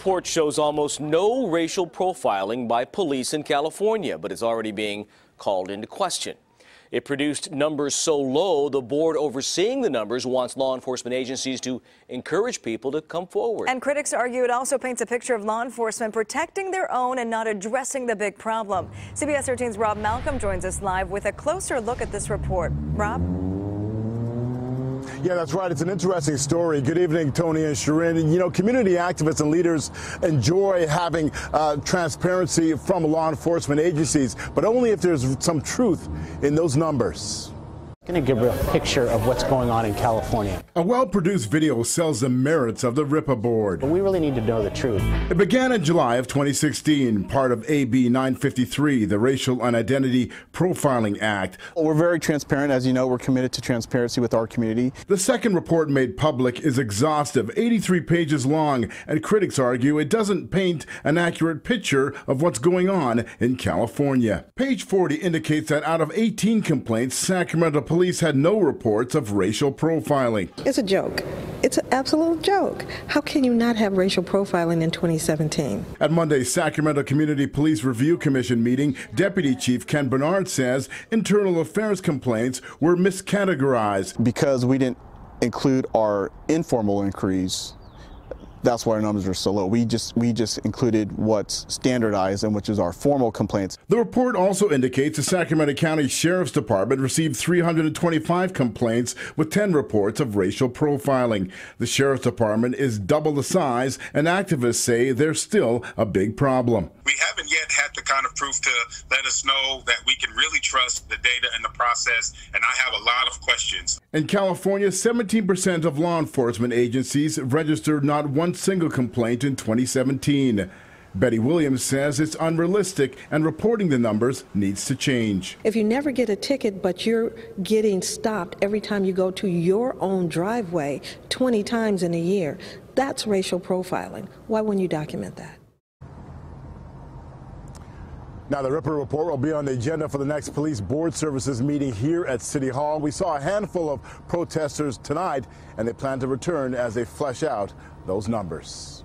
report shows almost no racial profiling by police in California, but it's already being called into question. It produced numbers so low, the board overseeing the numbers wants law enforcement agencies to encourage people to come forward. And critics argue it also paints a picture of law enforcement protecting their own and not addressing the big problem. CBS 13's Rob Malcolm joins us live with a closer look at this report. Rob? Yeah, that's right. It's an interesting story. Good evening, Tony and Shirin. You know, community activists and leaders enjoy having uh, transparency from law enforcement agencies, but only if there's some truth in those numbers going to give a picture of what's going on in California. A well-produced video sells the merits of the RIPA board. But we really need to know the truth. It began in July of 2016, part of AB 953, the Racial and Identity Profiling Act. We're very transparent. As you know, we're committed to transparency with our community. The second report made public is exhaustive, 83 pages long, and critics argue it doesn't paint an accurate picture of what's going on in California. Page 40 indicates that out of 18 complaints, Sacramento police police had no reports of racial profiling. It's a joke. It's an absolute joke. How can you not have racial profiling in 2017? At Monday's Sacramento Community Police Review Commission meeting, Deputy Chief Ken Bernard says internal affairs complaints were miscategorized. Because we didn't include our informal inquiries that's why our numbers are so low. We just we just included what's standardized and which is our formal complaints. The report also indicates the Sacramento County Sheriff's Department received 325 complaints with 10 reports of racial profiling. The Sheriff's Department is double the size, and activists say there's still a big problem. We haven't yet had the kind of proof to let us know that we can really trust the data and the process, and I have a lot of questions. In California, 17% of law enforcement agencies registered not one single complaint in 2017. Betty Williams says it's unrealistic and reporting the numbers needs to change. If you never get a ticket, but you're getting stopped every time you go to your own driveway 20 times in a year, that's racial profiling. Why wouldn't you document that? Now, the RIPA report will be on the agenda for the next police board services meeting here at City Hall. We saw a handful of protesters tonight, and they plan to return as they flesh out those numbers.